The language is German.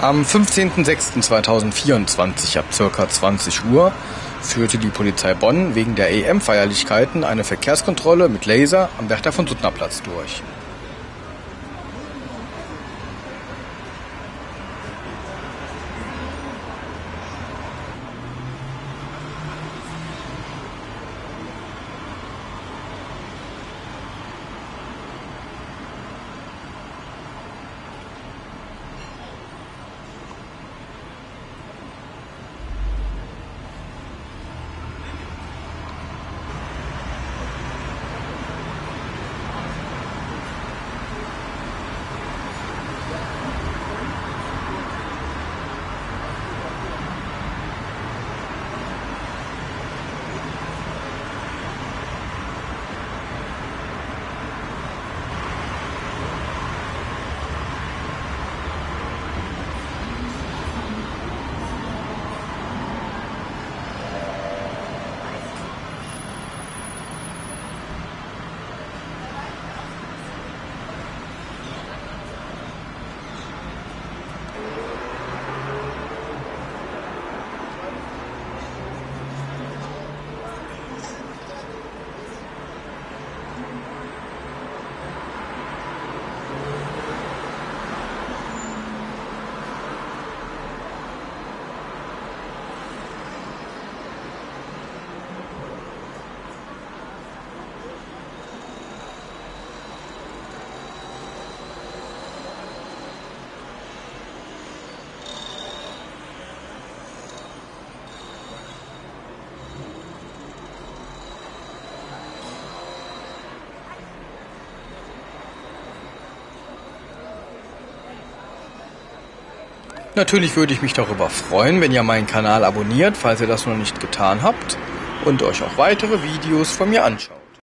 Am 15.06.2024 ab ca. 20 Uhr führte die Polizei Bonn wegen der EM-Feierlichkeiten eine Verkehrskontrolle mit Laser am Werther von Suttner Platz durch. Natürlich würde ich mich darüber freuen, wenn ihr meinen Kanal abonniert, falls ihr das noch nicht getan habt und euch auch weitere Videos von mir anschaut.